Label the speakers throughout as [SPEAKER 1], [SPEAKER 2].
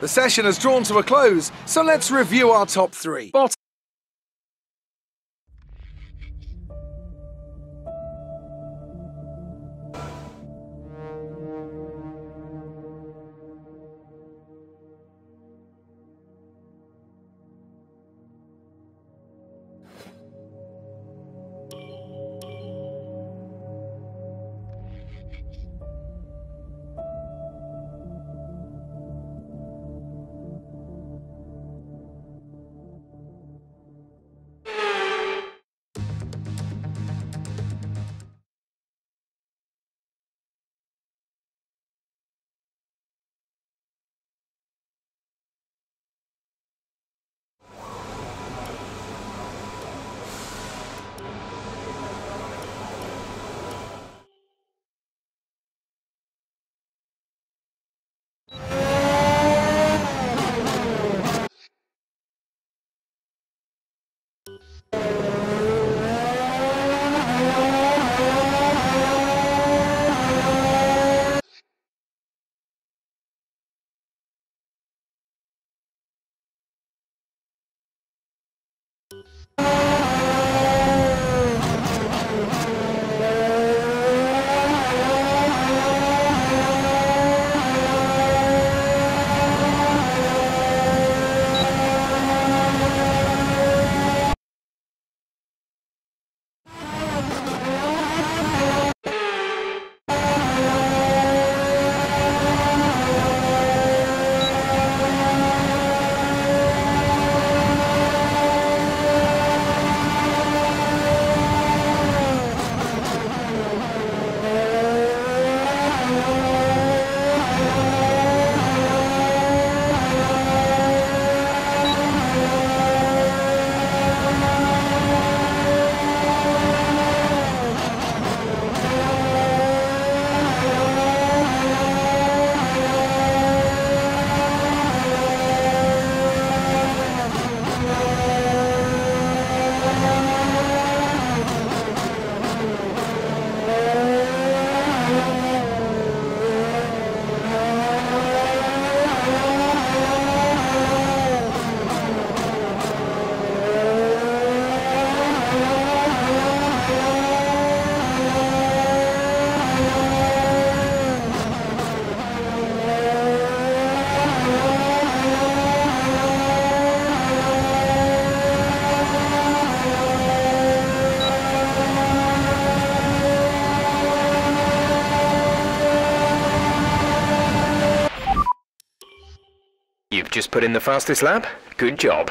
[SPEAKER 1] The session has drawn to a close, so let's review our top three.
[SPEAKER 2] Just put in the fastest lap? Good job.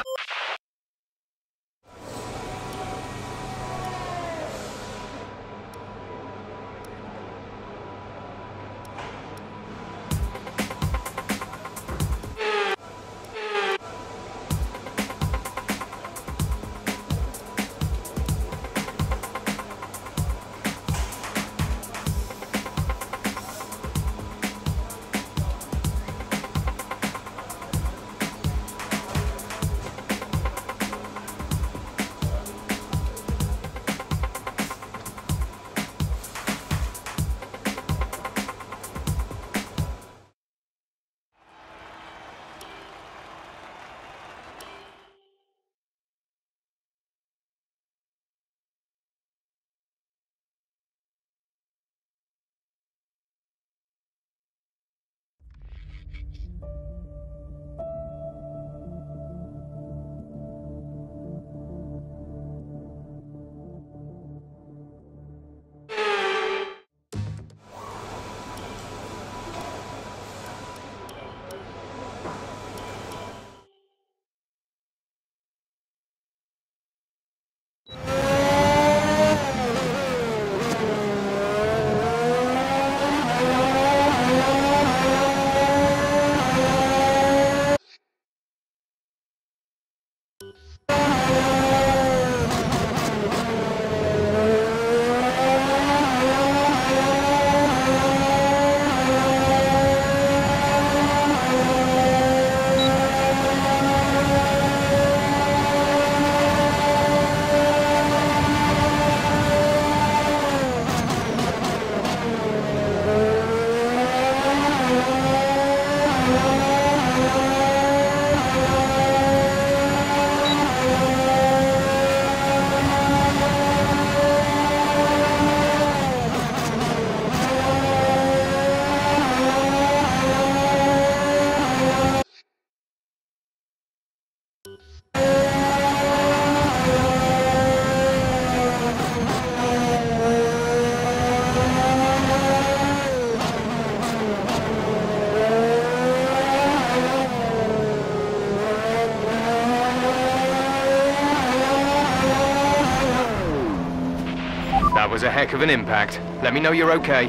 [SPEAKER 2] Of an impact. Let me know you're okay.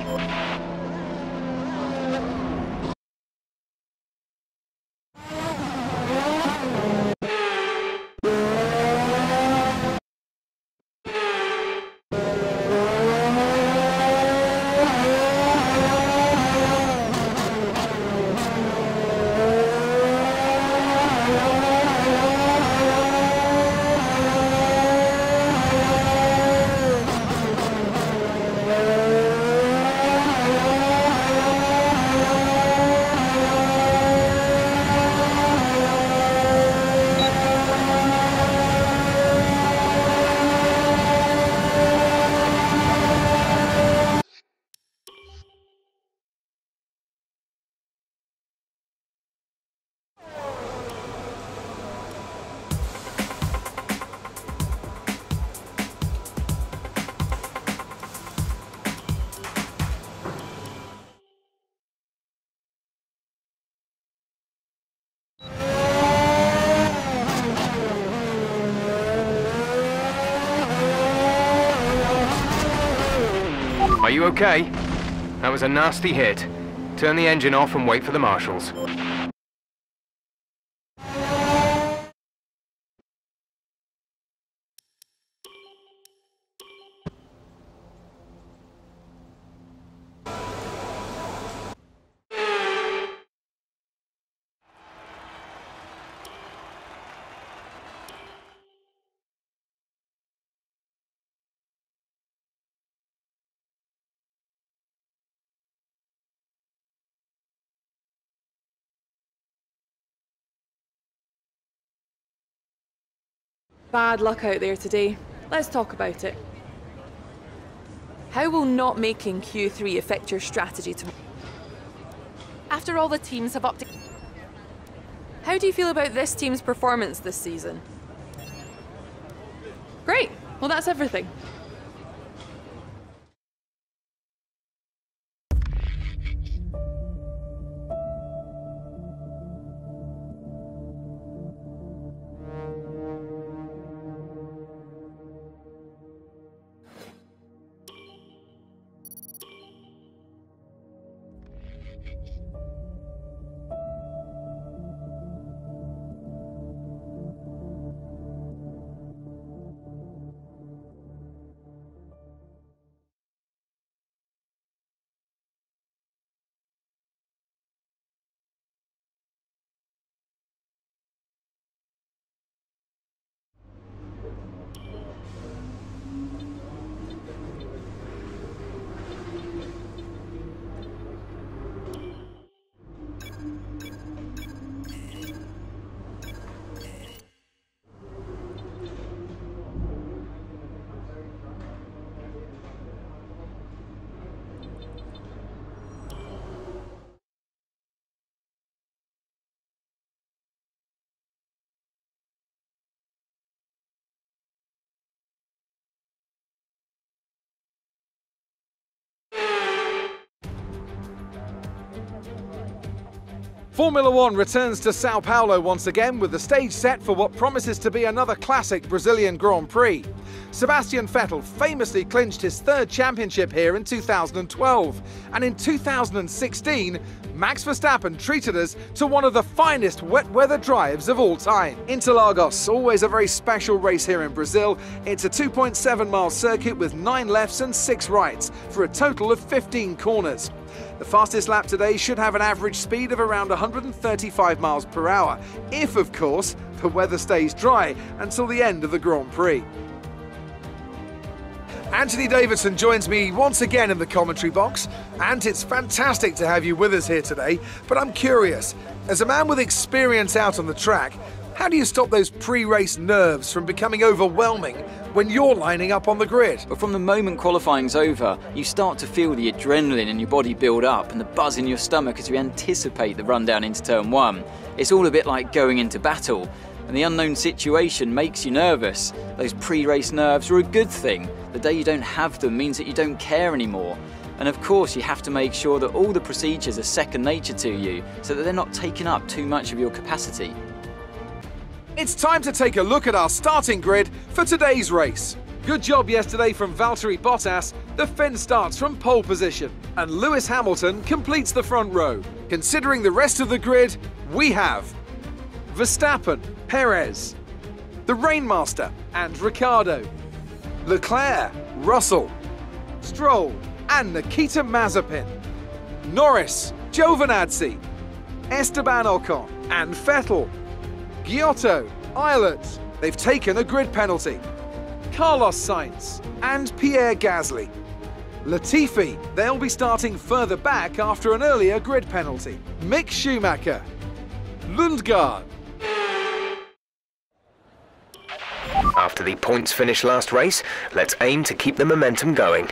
[SPEAKER 2] Okay? That was a nasty hit. Turn the engine off and wait for the marshals.
[SPEAKER 3] Bad luck out there today. Let's talk about it. How will not making Q3 affect your strategy tomorrow? After all the teams have upped. How do you feel about this team's performance this season? Great. Well, that's everything.
[SPEAKER 1] Formula One returns to Sao Paulo once again with the stage set for what promises to be another classic Brazilian Grand Prix. Sebastian Vettel famously clinched his third championship here in 2012, and in 2016, Max Verstappen treated us to one of the finest wet weather drives of all time. Interlagos, always a very special race here in Brazil. It's a 2.7 mile circuit with 9 lefts and 6 rights for a total of 15 corners. The fastest lap today should have an average speed of around 135 miles per hour, if of course the weather stays dry until the end of the Grand Prix. Anthony Davidson joins me once again in the commentary box, and it's fantastic to have you with us here today. But I'm curious, as a man with experience out on the track, how do you stop those pre race nerves from becoming overwhelming when you're lining up on the grid?
[SPEAKER 4] But from the moment qualifying's over, you start to feel the adrenaline in your body build up and the buzz in your stomach as you anticipate the run down into turn one. It's all a bit like going into battle, and the unknown situation makes you nervous. Those pre race nerves are a good thing. The day you don't have them means that you don't care anymore. And of course, you have to make sure that all the procedures are second nature to you so that they're not taking up too much of your capacity.
[SPEAKER 1] It's time to take a look at our starting grid for today's race. Good job yesterday from Valtteri Bottas. The Finn starts from pole position, and Lewis Hamilton completes the front row. Considering the rest of the grid, we have Verstappen, Perez, the Rainmaster, and Ricciardo, Leclerc, Russell, Stroll, and Nikita Mazepin, Norris, Giovinazzi, Esteban Ocon, and Vettel, Giotto, Ilott. They've taken a grid penalty. Carlos Sainz and Pierre Gasly. Latifi, they'll be starting further back after an earlier grid penalty. Mick Schumacher. Lundgaard.
[SPEAKER 2] After the points finish last race, let's aim to keep the momentum going.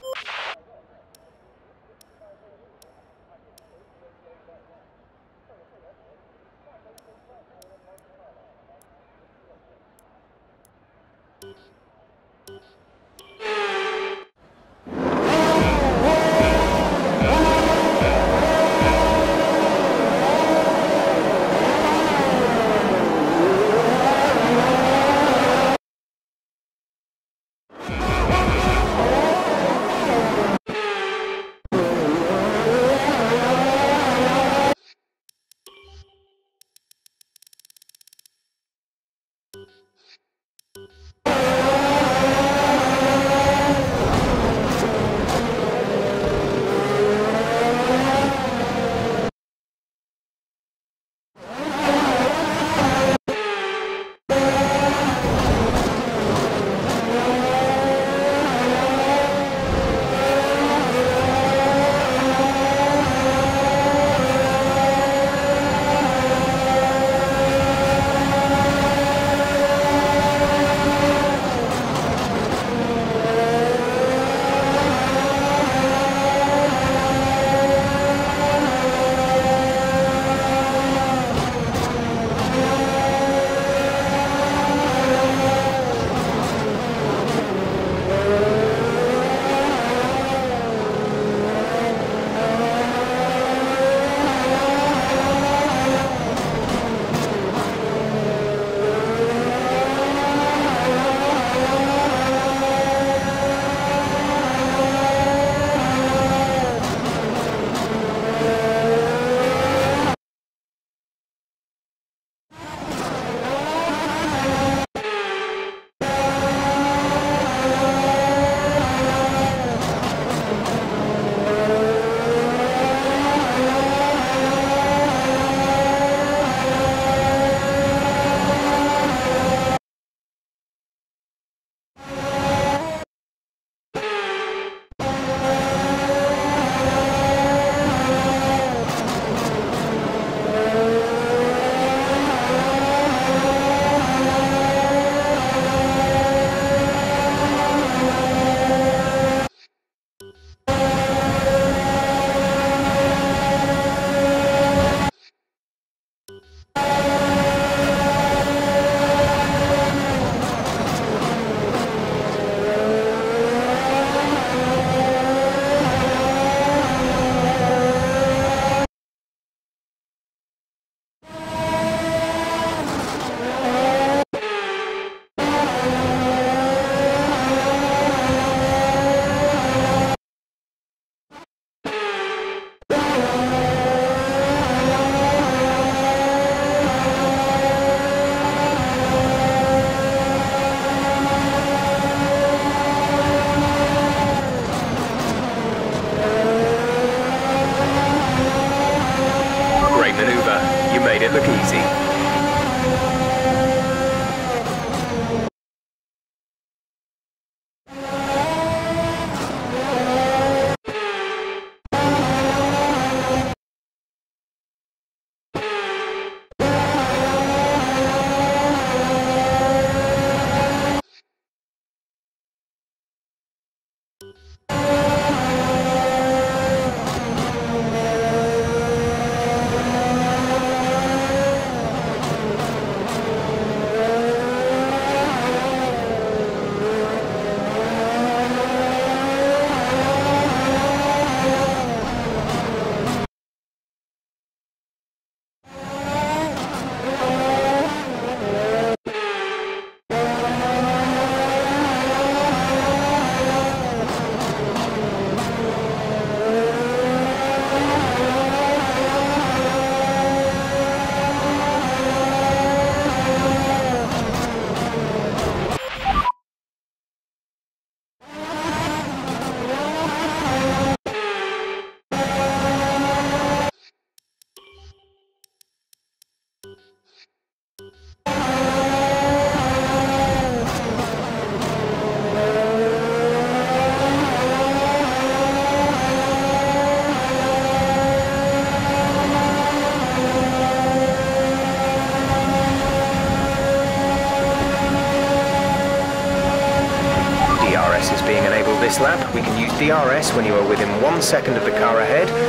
[SPEAKER 2] One second of the car ahead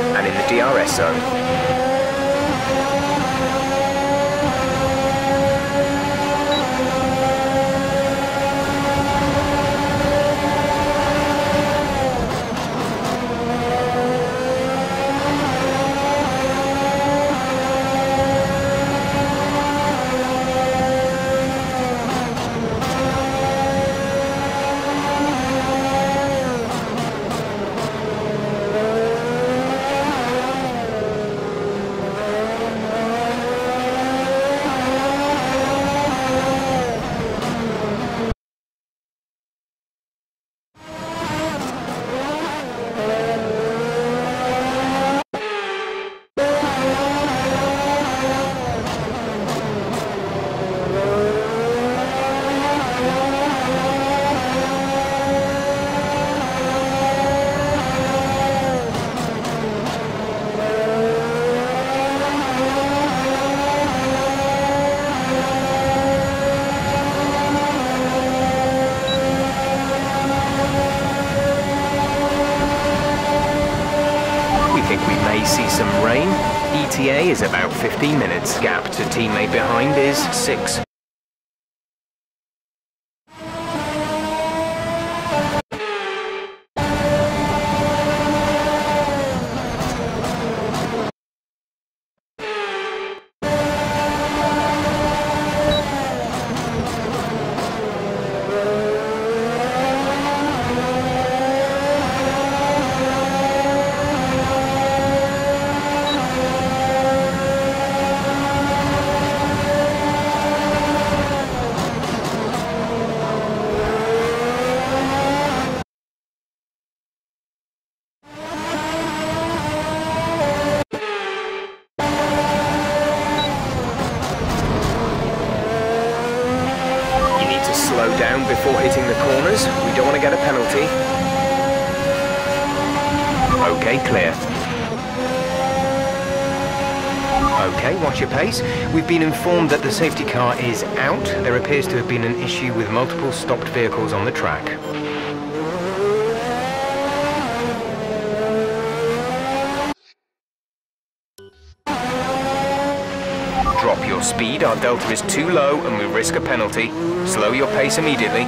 [SPEAKER 2] safety car is out. There appears to have been an issue with multiple stopped vehicles on the track. Drop your speed, our delta is too low and we risk a penalty. Slow your pace immediately.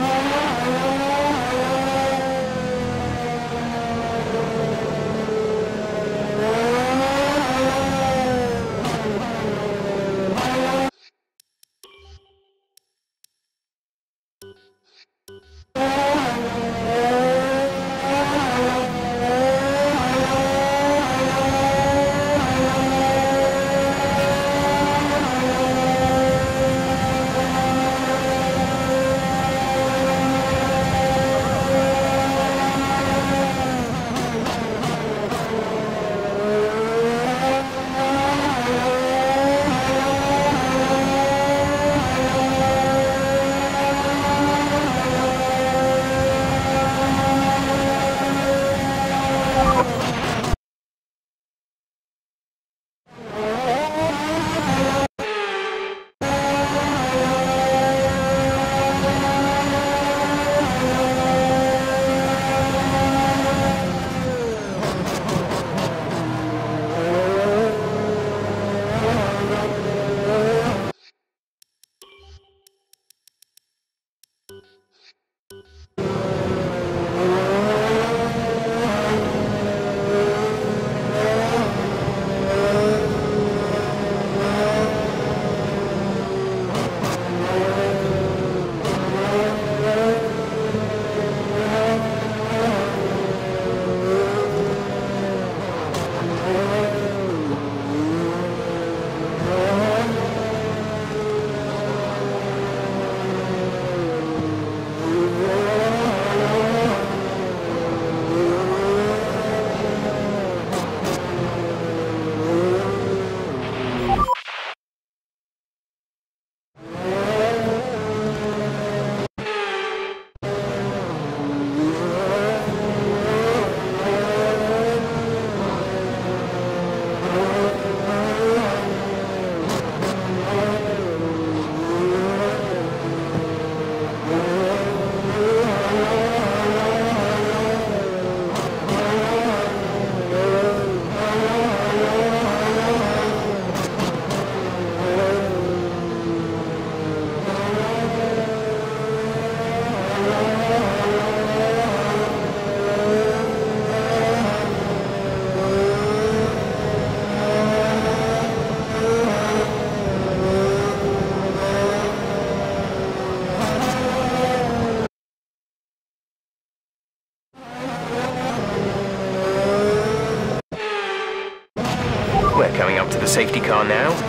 [SPEAKER 2] Car now.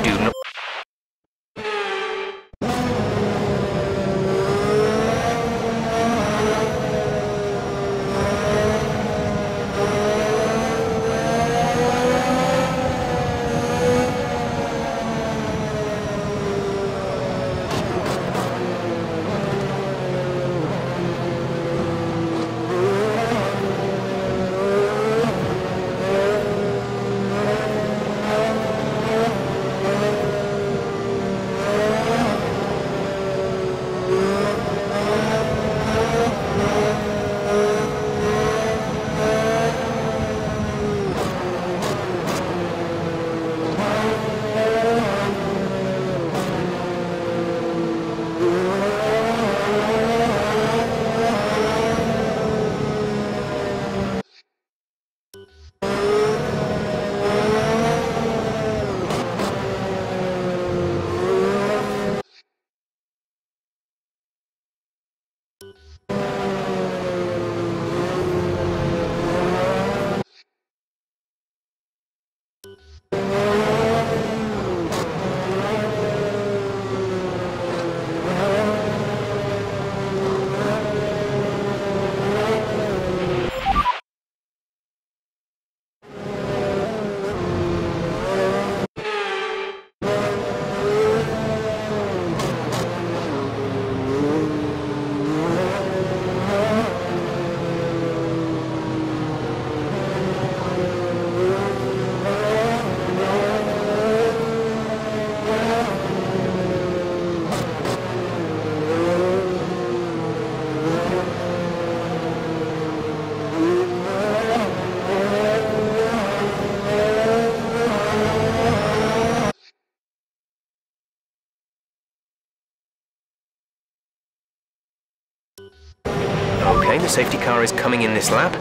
[SPEAKER 2] The safety car is coming in this lap.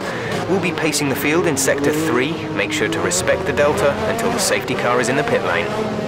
[SPEAKER 2] We'll be pacing the field in Sector 3. Make sure to respect the Delta until the safety car is in the pit lane.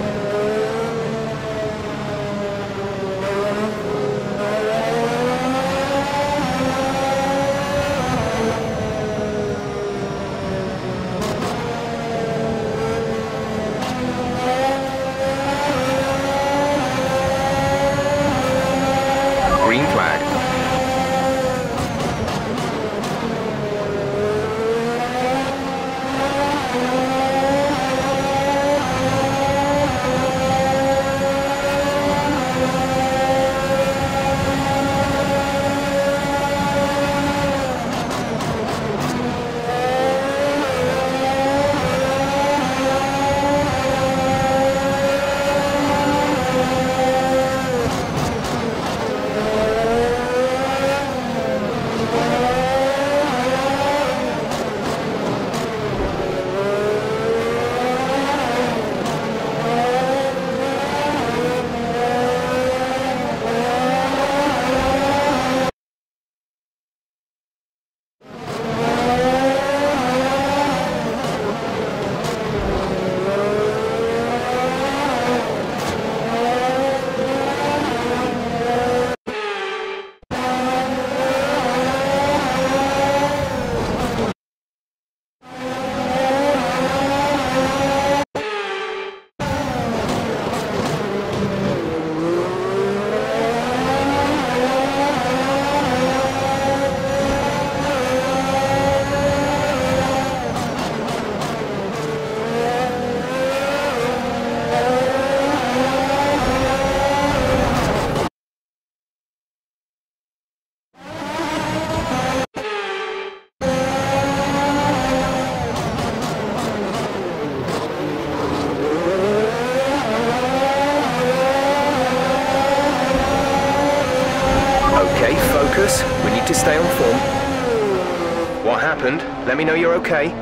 [SPEAKER 2] Okay.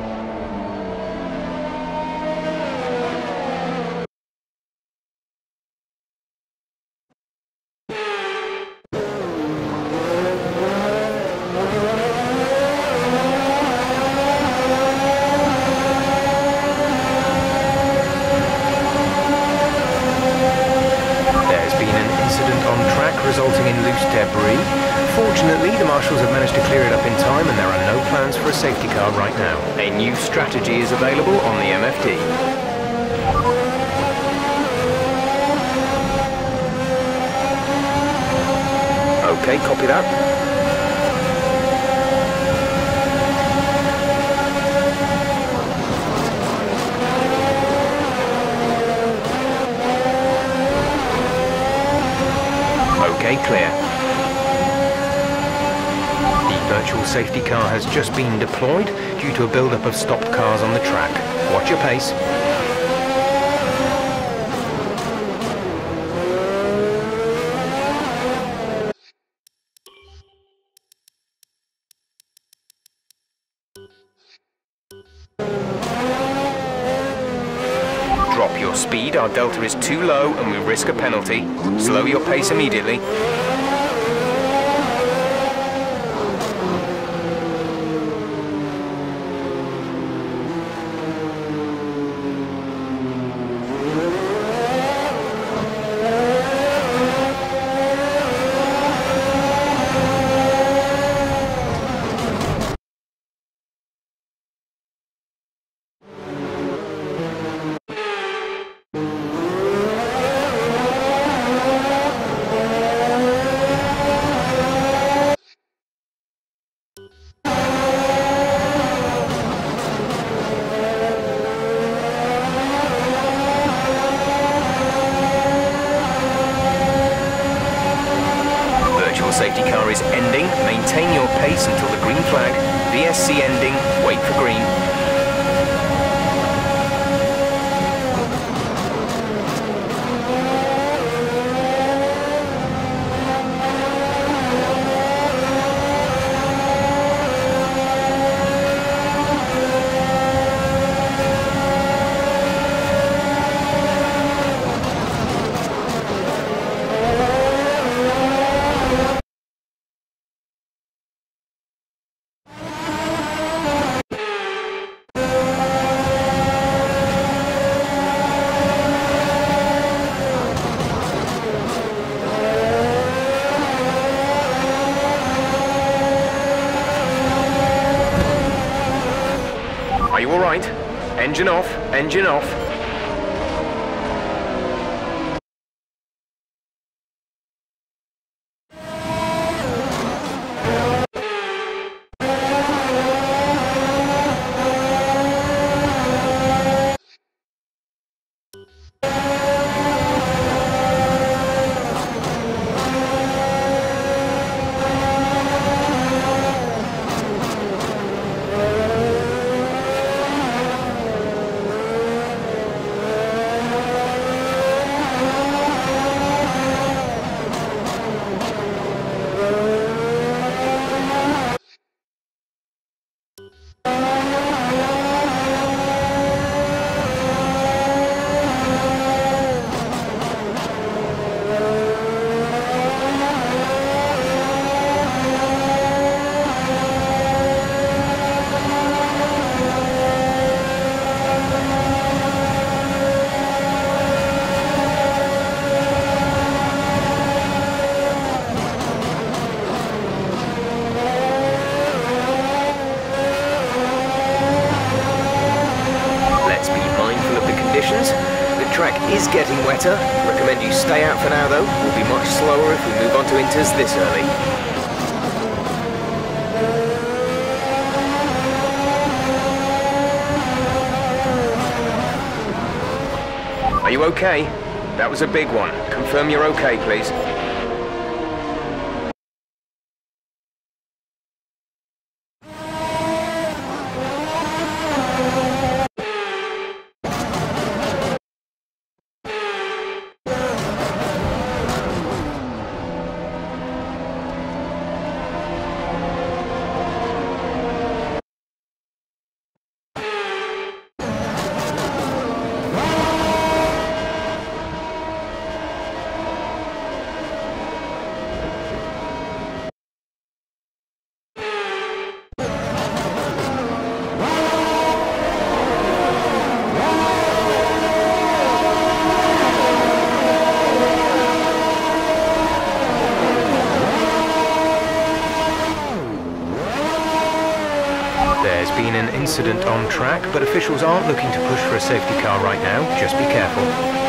[SPEAKER 2] engine off. was a big one. Confirm you're okay, please. track, but officials aren't looking to push for a safety car right now. Just be careful.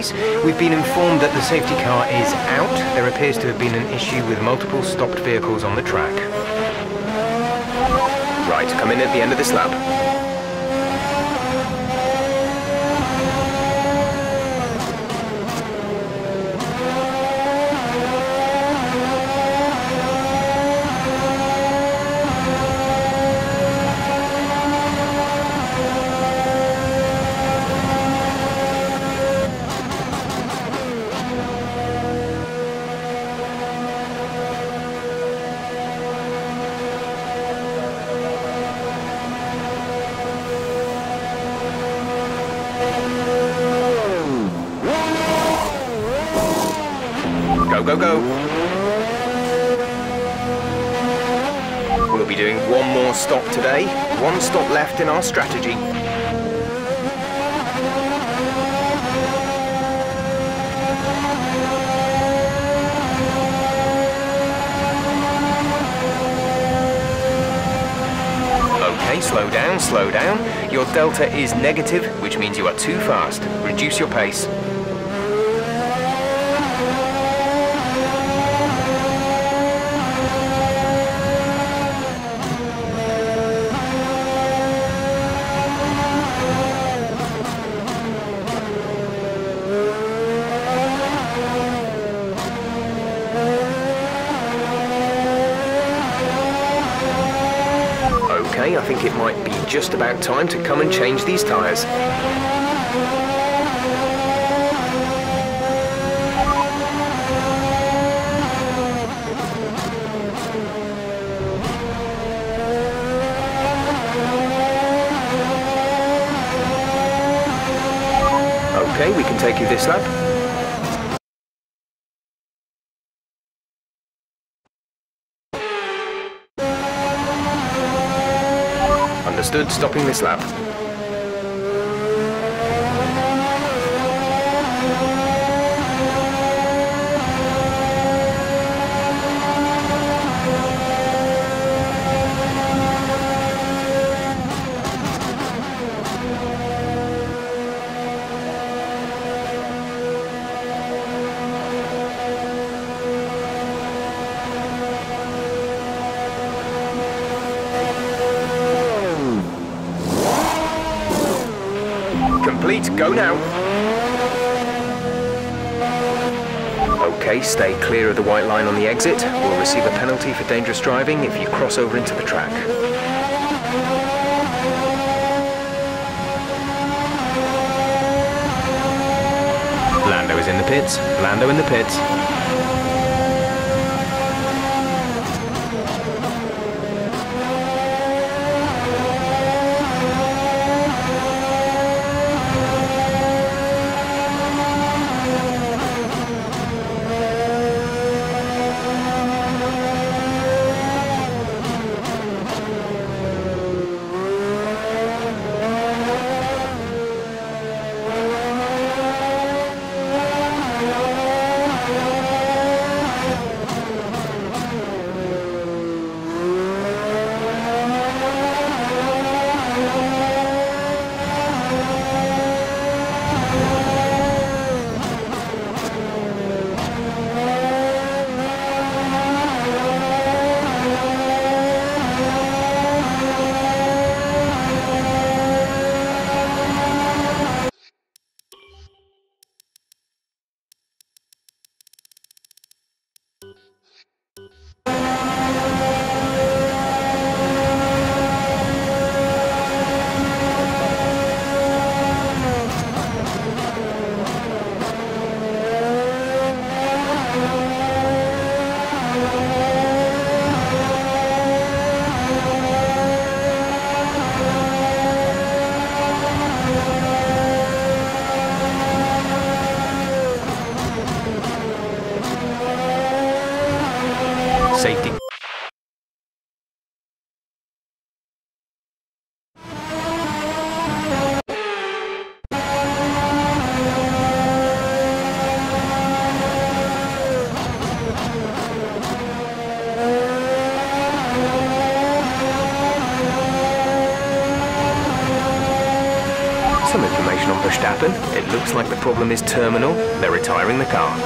[SPEAKER 2] Pace. We've been informed that the safety car is out. There appears to have been an issue with multiple stopped vehicles on the track. Right, come in at the end of this lap. Go, go. We'll be doing one more stop today. One stop left in our strategy. Okay, slow down, slow down. Your delta is negative, which means you are too fast. Reduce your pace. Just about time to come and change these tyres. Okay, we can take you this lap. Understood, white line on the exit. We'll receive a penalty for dangerous driving if you cross over into the track. Lando is in the pits. Lando in the pits. Problem is terminal. They're retiring the car.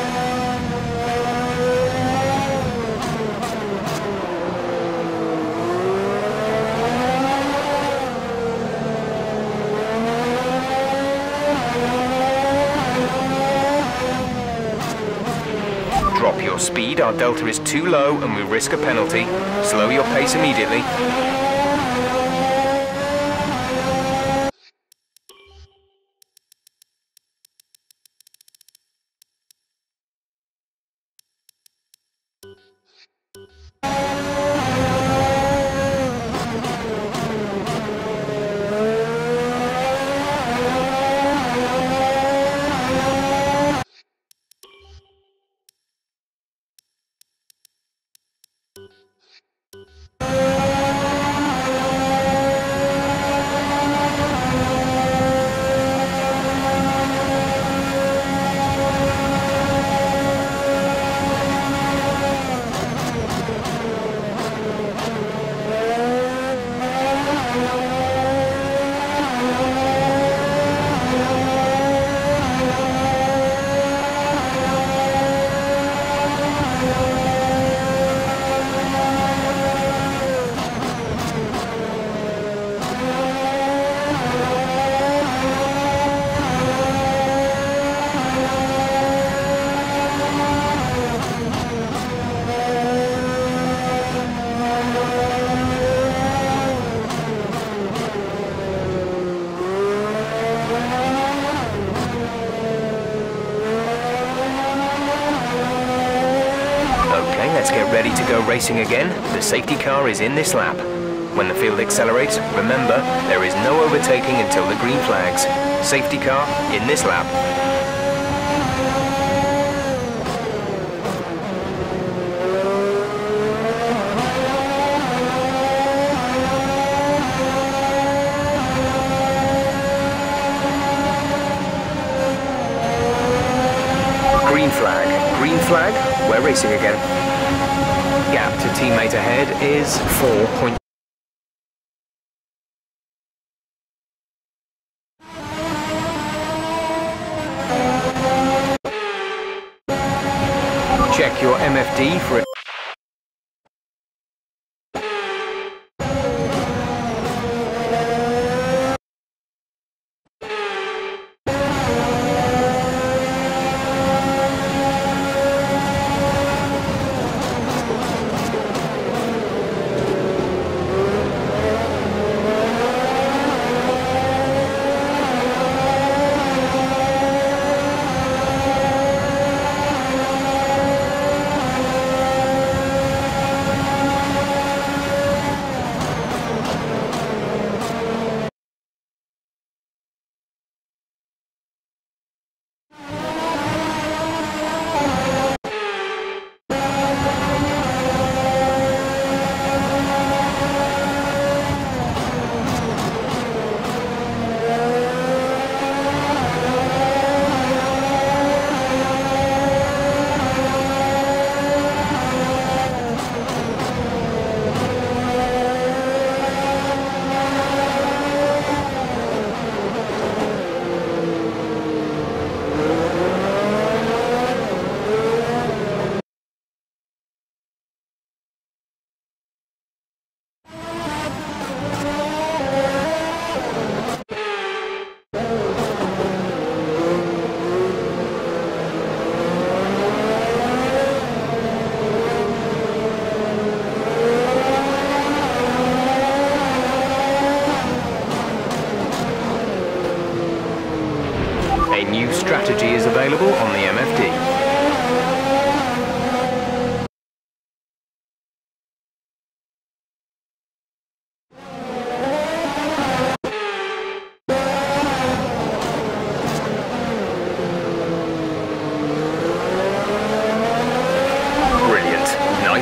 [SPEAKER 2] Drop your speed, our delta is too low and we risk a penalty. Ready to go racing again. The safety car is in this lap. When the field accelerates, remember, there is no overtaking until the green flags. Safety car in this lap. Green flag. Green flag. We're racing again. Teammate ahead is 4.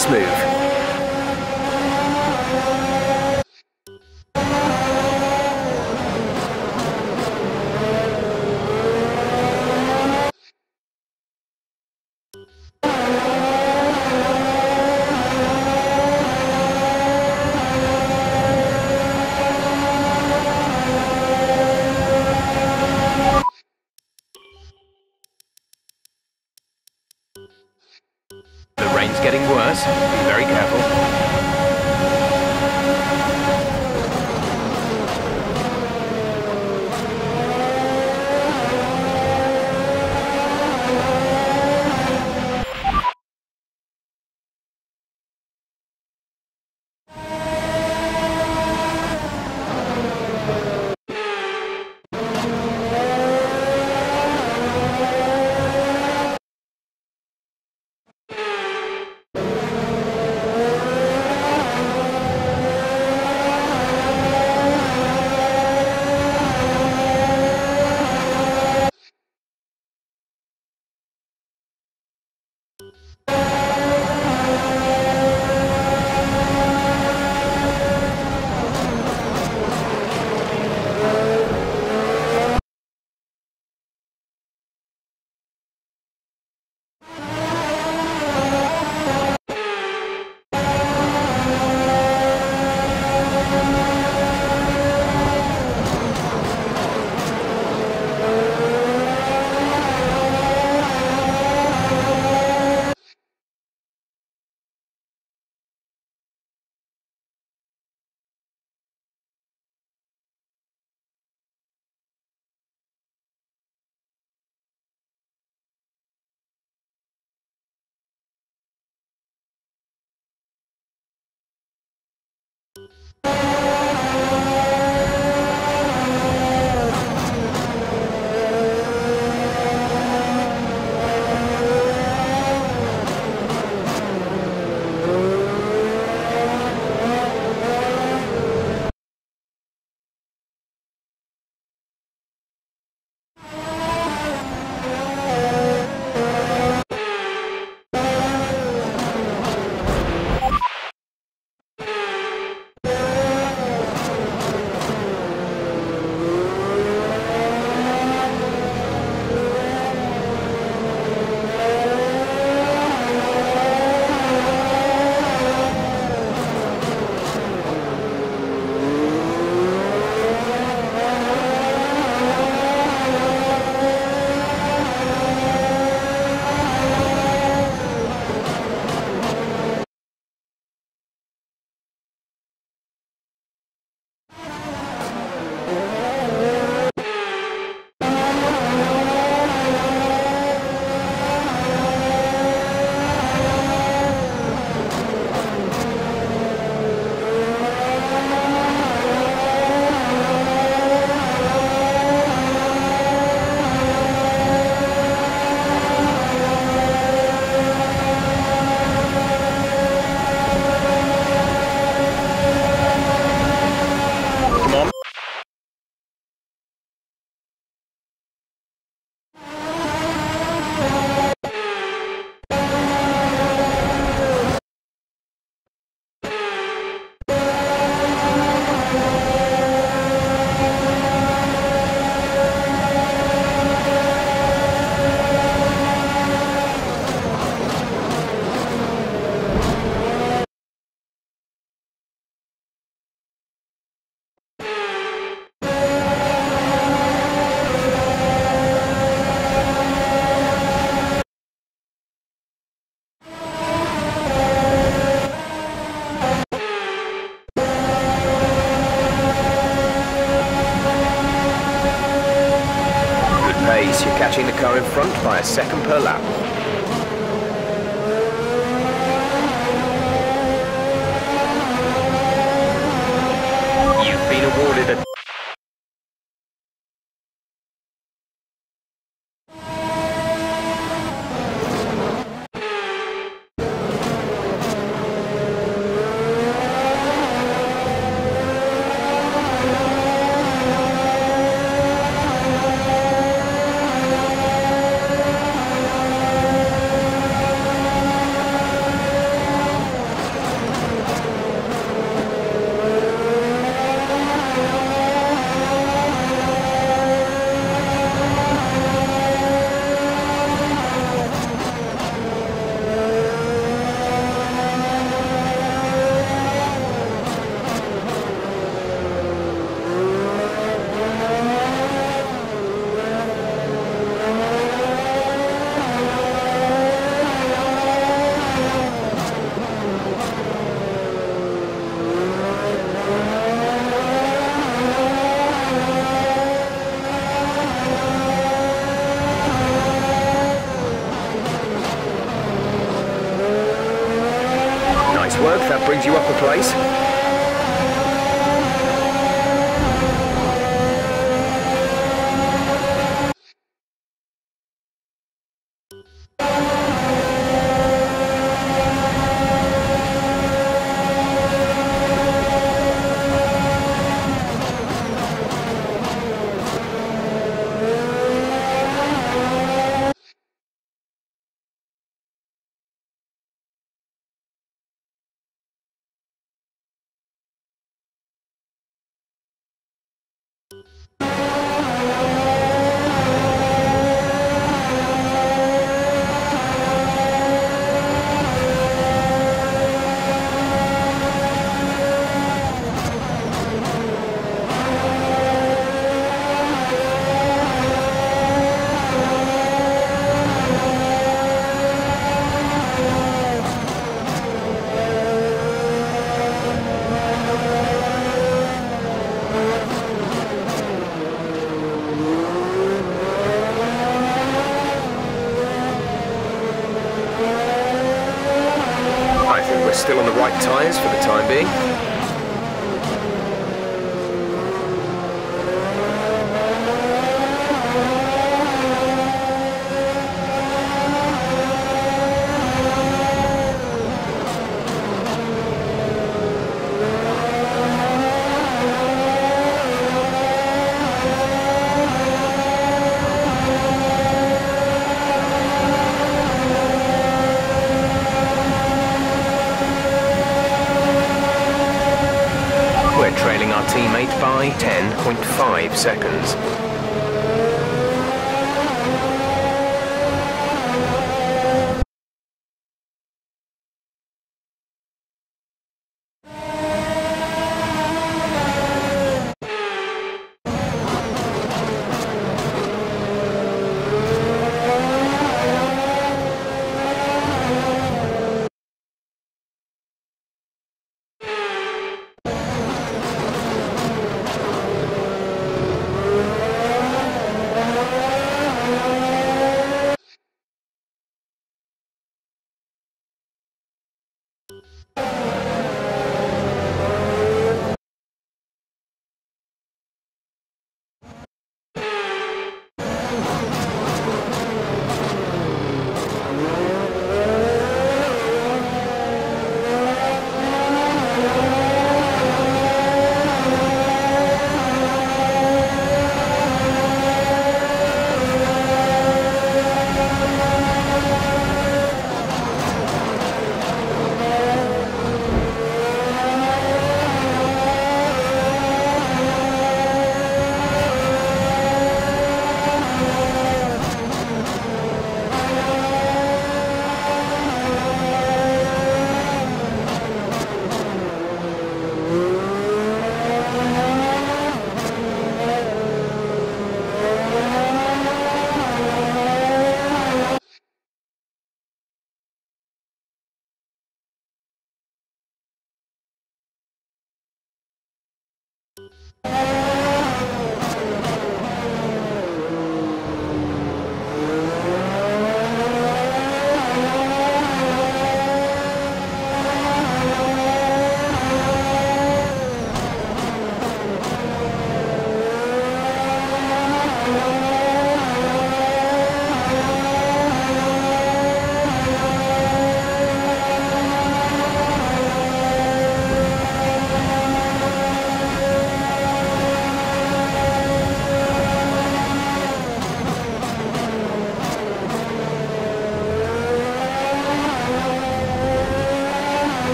[SPEAKER 2] Nice move. Brings you up a place.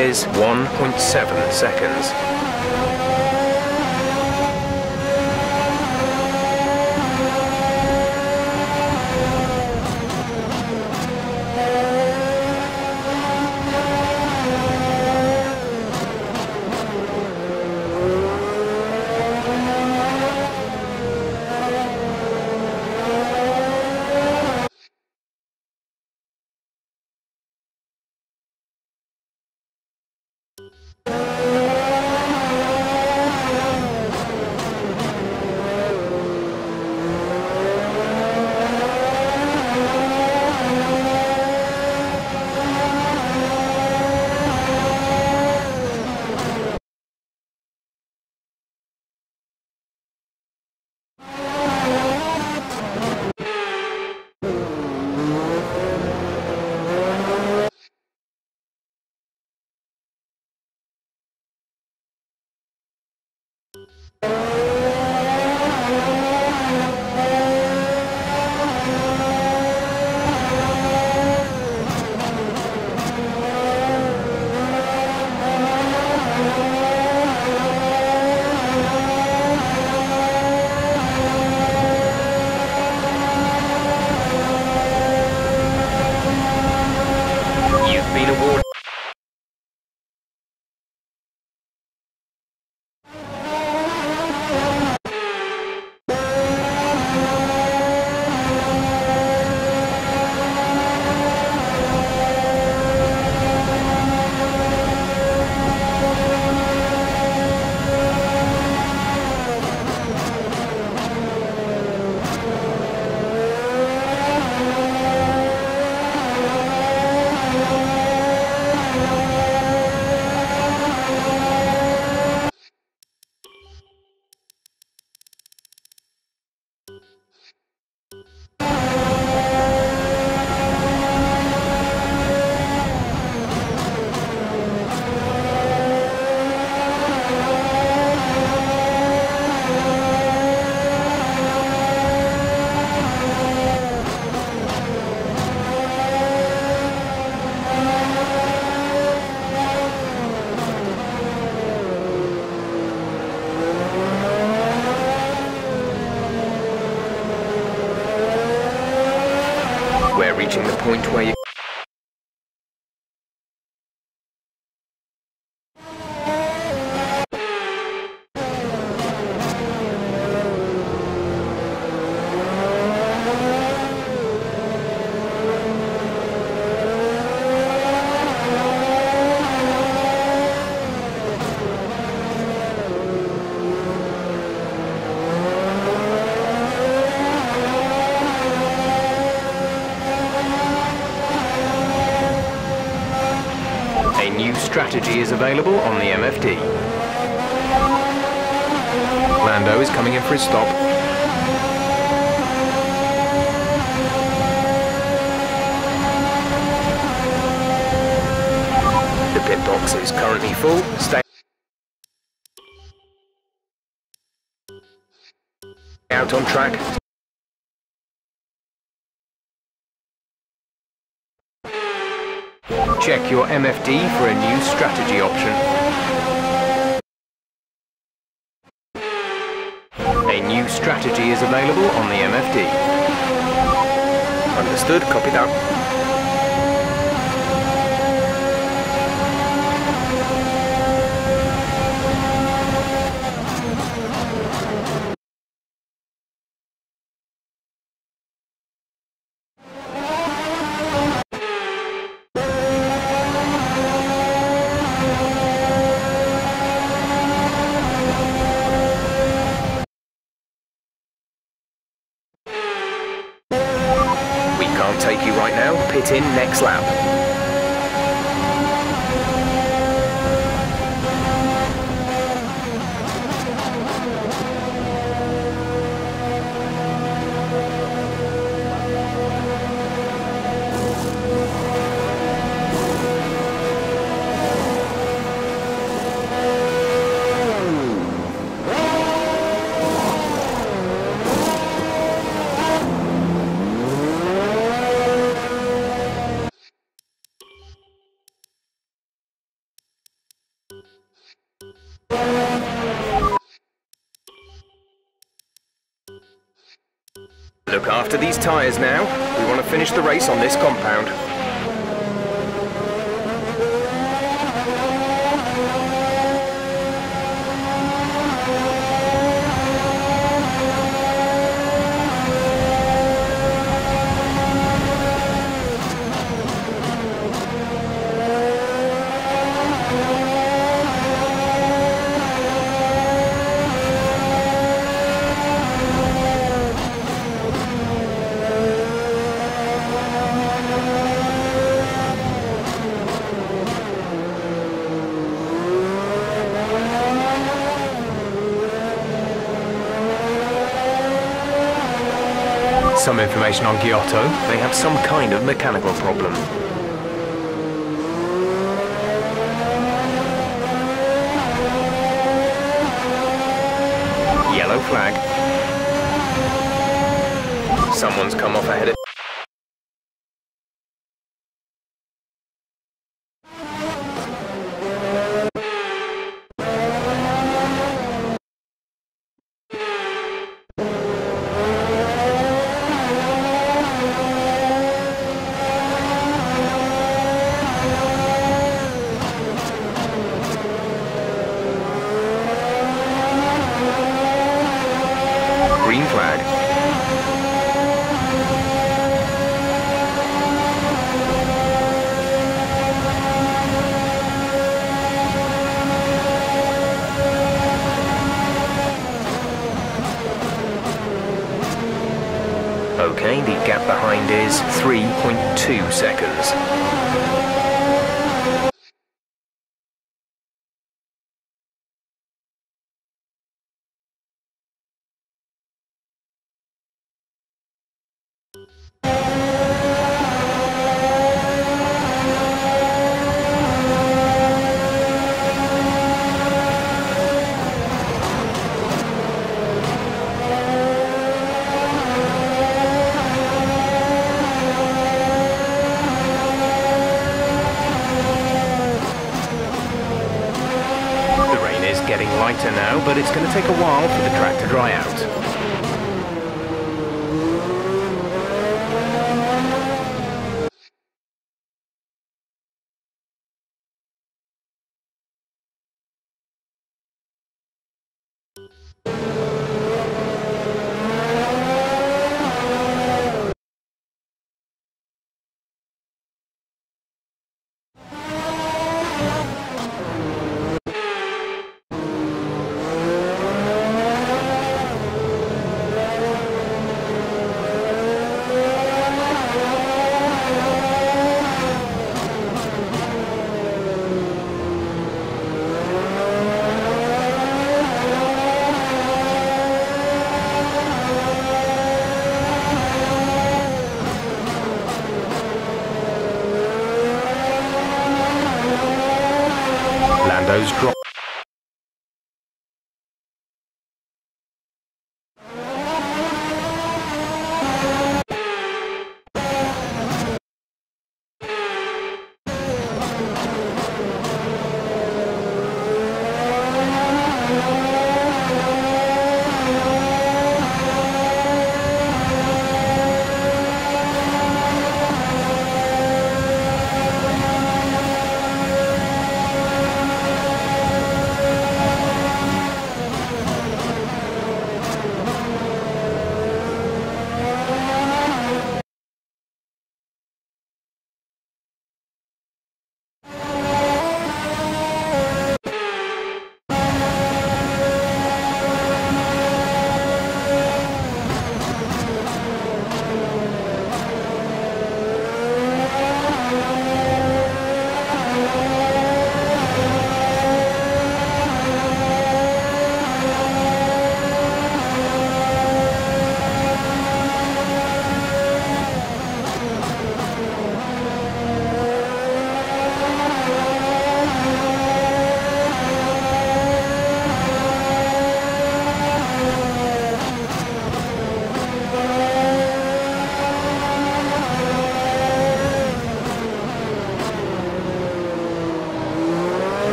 [SPEAKER 2] Is 1.7 seconds. available. option. A new strategy is available on the MFD. Understood, copy that. information on Giotto, they have some kind of mechanical problem. Yellow flag. Someone's come off ahead of... green flag. Okay, the gap behind is 3.2 seconds.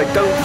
[SPEAKER 2] I don't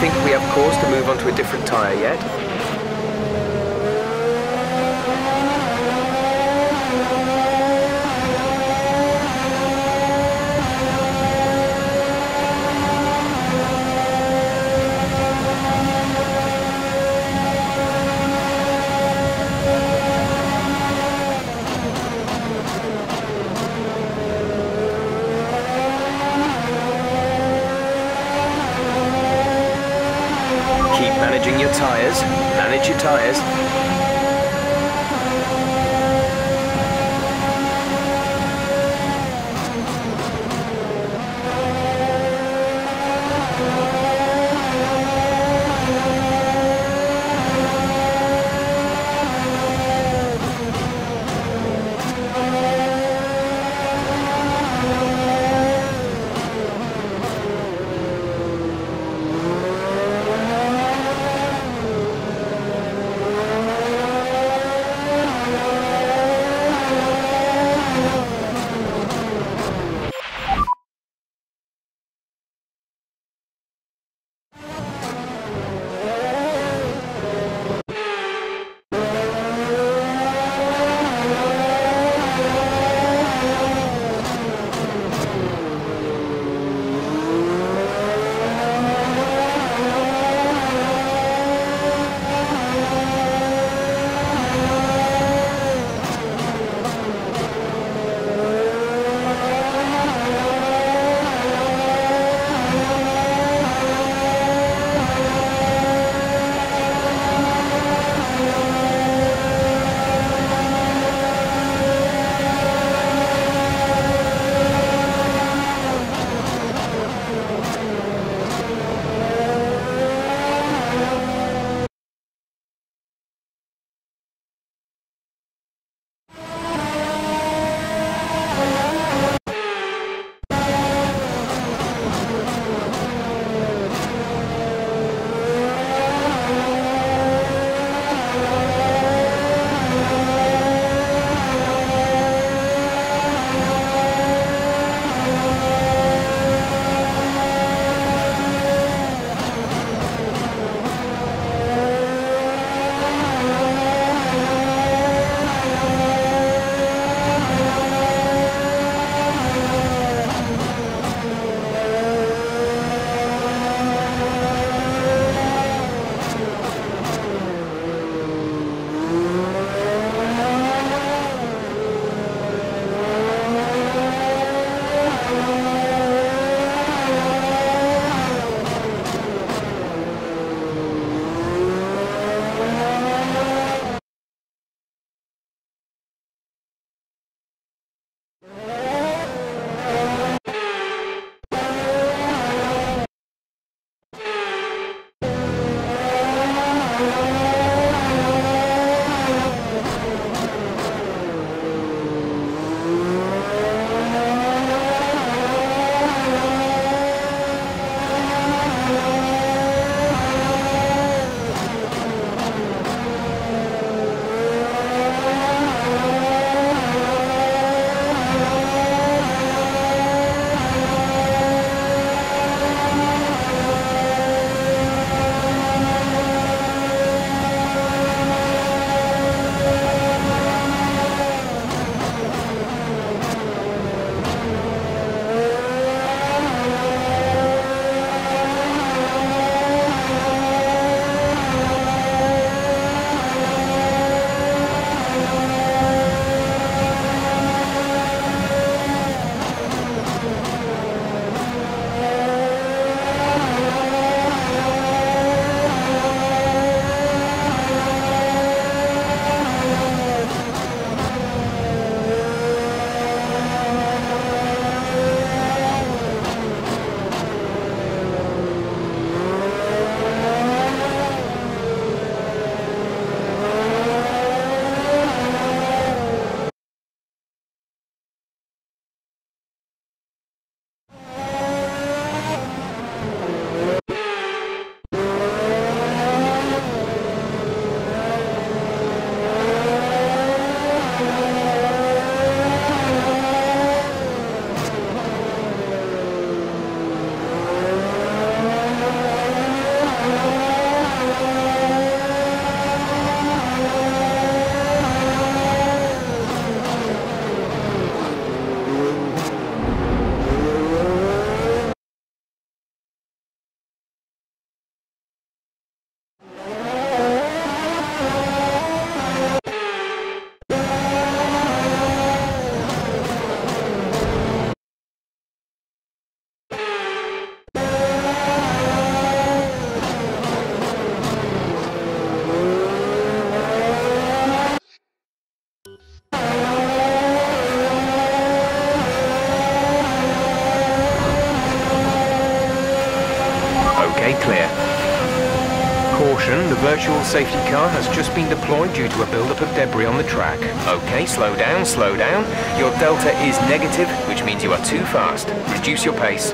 [SPEAKER 2] safety car has just been deployed due to a buildup of debris on the track. Okay, slow down, slow down. Your delta is negative, which means you are too fast. Reduce your pace.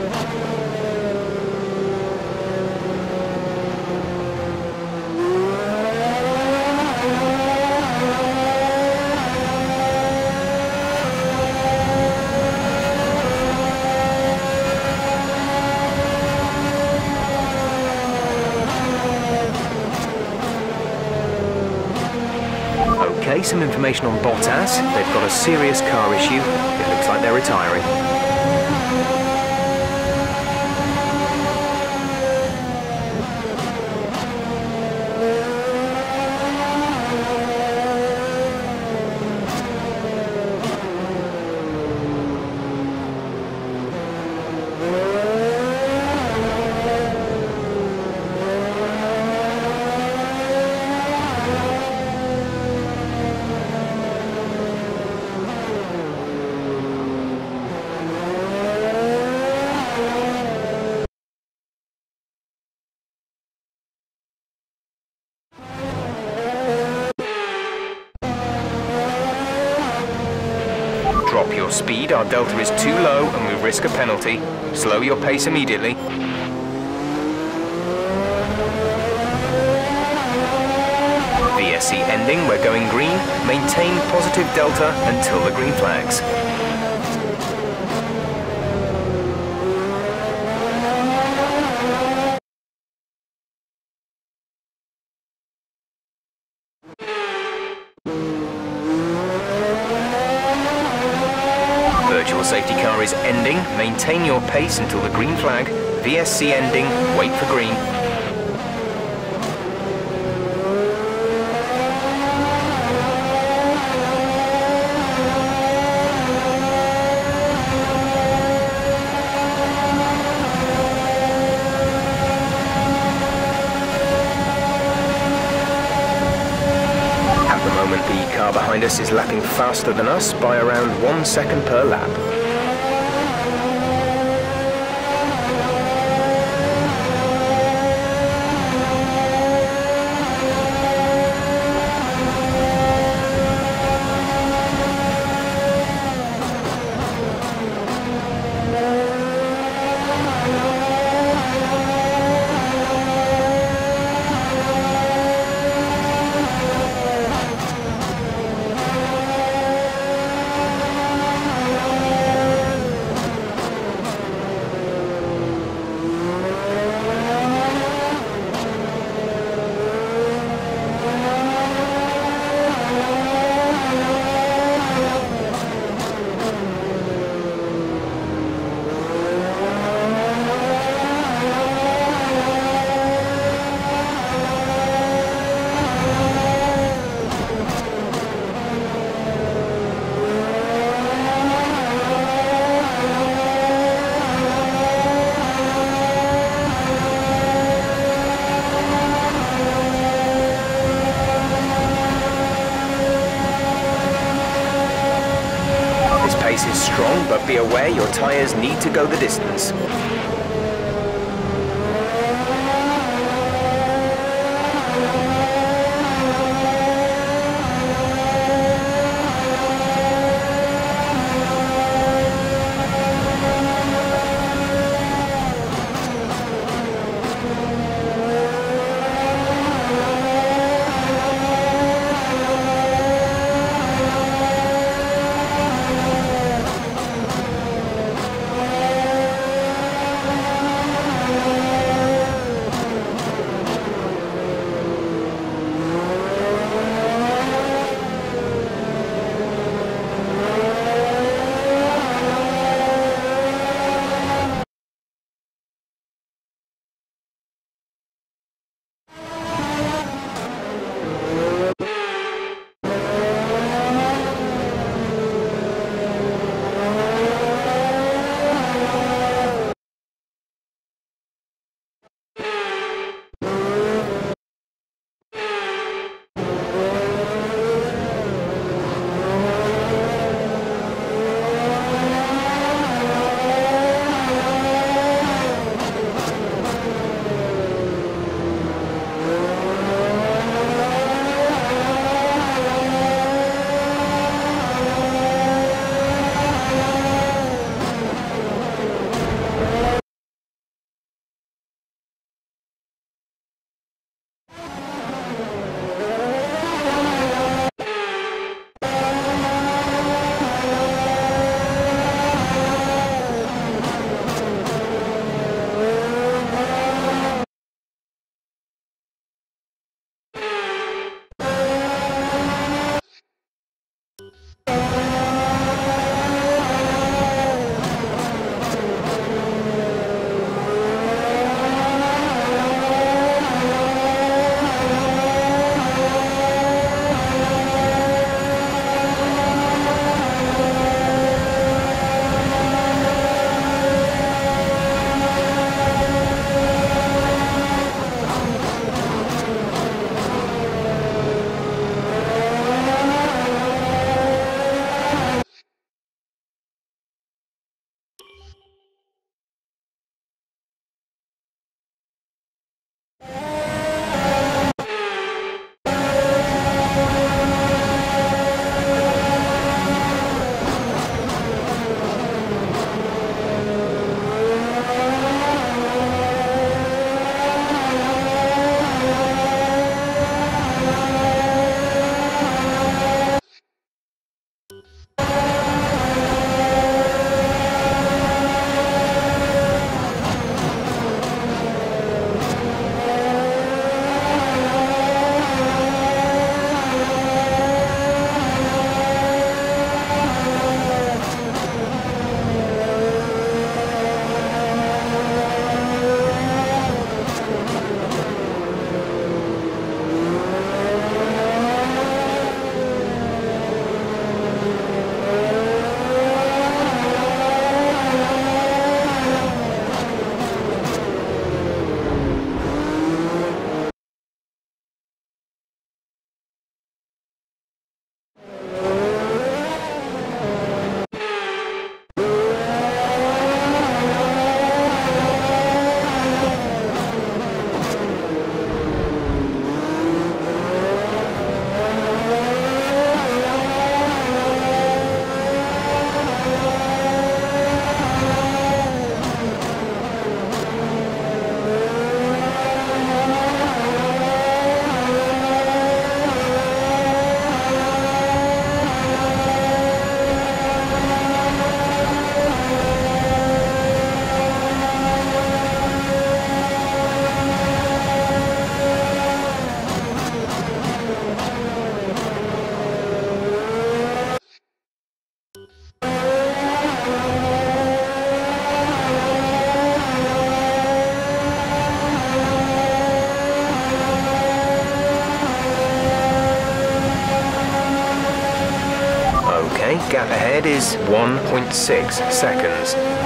[SPEAKER 2] Okay, some information on Bottas. They've got a serious car issue. It looks like they're retiring. Speed, our delta is too low and we risk a penalty. Slow your pace immediately. VSC ending, we're going green. Maintain positive delta until the green flags. Pace until the green flag. VSC ending. Wait for green. At the moment, the car behind us is lapping faster than us by around one second per lap. Go the distance. 1.6 seconds.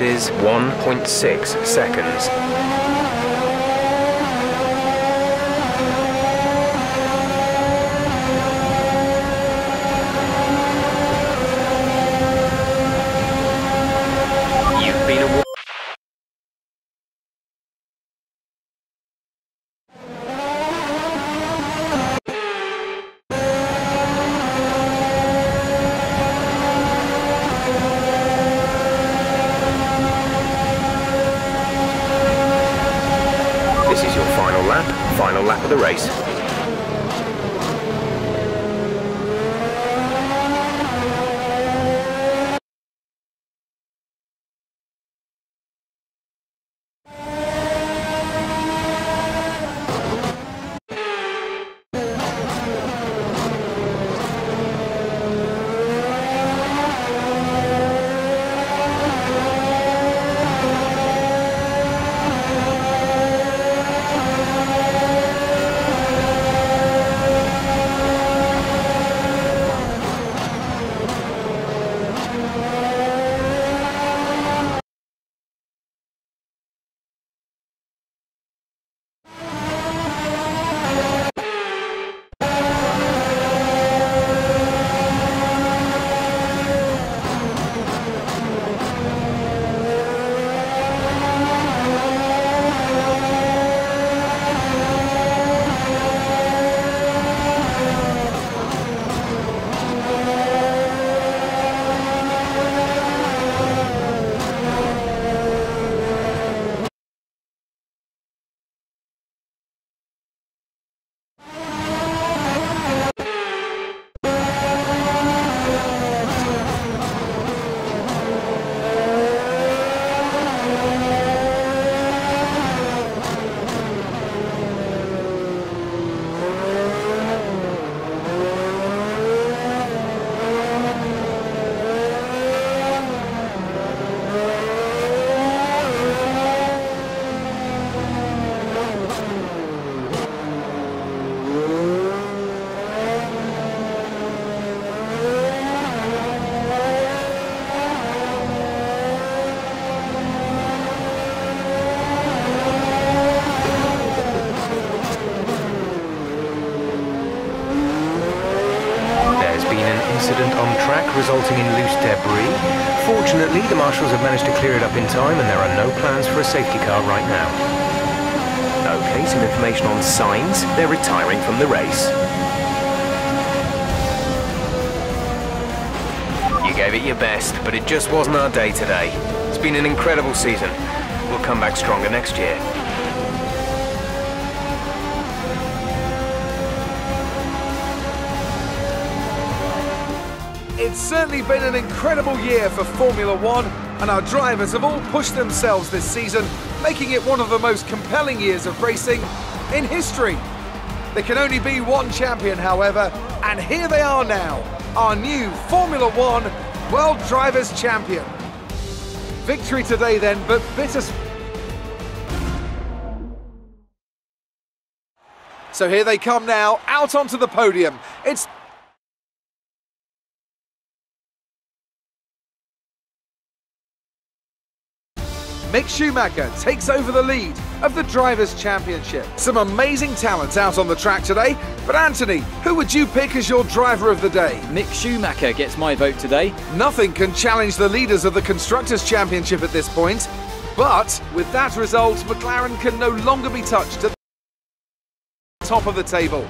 [SPEAKER 2] Is 1.6 seconds. Season. We'll come back stronger next year.
[SPEAKER 1] It's certainly been an incredible year for Formula One, and our drivers have all pushed themselves this season, making it one of the most compelling years of racing in history. There can only be one champion, however, and here they are now, our new Formula One World Drivers' Champion. Victory today then, but bitter. So here they come now, out onto the podium. It's Mick Schumacher takes over the lead of the Drivers' Championship. Some amazing talent out on the track today, but Anthony, who would you pick as your driver of the day?
[SPEAKER 4] Mick Schumacher gets my vote today.
[SPEAKER 1] Nothing can challenge the leaders of the Constructors' Championship at this point, but with that result, McLaren can no longer be touched at the top of the table.